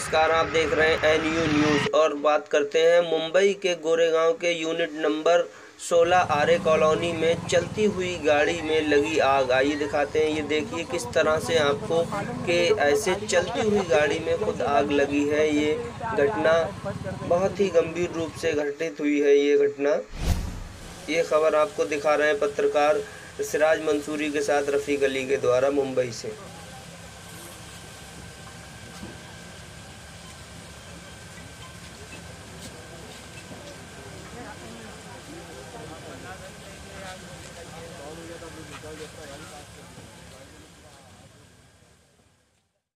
नमस्कार, आप देख रहे हैं एन यू न्यूज़ और बात करते हैं मुंबई के गोरेगांव के यूनिट नंबर 16 आरे कॉलोनी में चलती हुई गाड़ी में लगी आग। आइए दिखाते हैं, ये देखिए किस तरह से आपको के ऐसे चलती हुई गाड़ी में खुद आग लगी है। ये घटना बहुत ही गंभीर रूप से घटित हुई है, ये घटना। ये खबर आपको दिखा रहे हैं पत्रकार सिराज मंसूरी के साथ रफ़ीक अली के द्वारा मुंबई से।